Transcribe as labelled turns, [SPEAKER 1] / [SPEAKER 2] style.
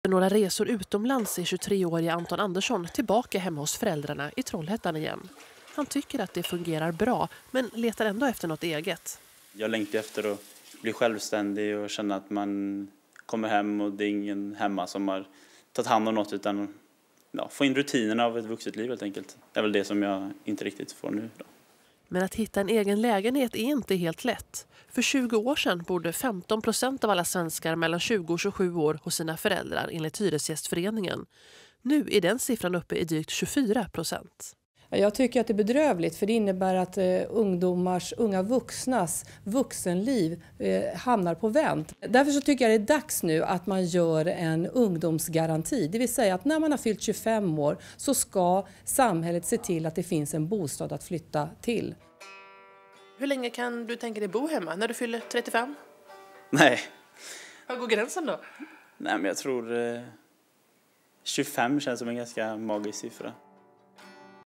[SPEAKER 1] Efter några resor utomlands är 23-årige Anton Andersson tillbaka hemma hos föräldrarna i Trollhättan igen. Han tycker att det fungerar bra, men letar ändå efter något eget.
[SPEAKER 2] Jag längtar efter att bli självständig och känna att man kommer hem och det är ingen hemma som har tagit hand om något utan ja, få in rutinerna av ett vuxet liv helt enkelt. Det är väl det som jag inte riktigt får nu. Då.
[SPEAKER 1] Men att hitta en egen lägenhet är inte helt lätt. För 20 år sedan bodde 15 procent av alla svenskar mellan 20 och 27 år hos sina föräldrar enligt Hyresgästföreningen. Nu är den siffran uppe i drygt 24 procent.
[SPEAKER 3] Jag tycker att det är bedrövligt för det innebär att eh, ungdomars, unga vuxnas vuxenliv eh, hamnar på vänt. Därför så tycker jag det är dags nu att man gör en ungdomsgaranti. Det vill säga att när man har fyllt 25 år så ska samhället se till att det finns en bostad att flytta till.
[SPEAKER 1] Hur länge kan du tänka dig bo hemma? När du fyller 35?
[SPEAKER 2] Nej.
[SPEAKER 1] Var går gränsen då?
[SPEAKER 2] Nej, men jag tror eh, 25 känns som en ganska magisk siffra.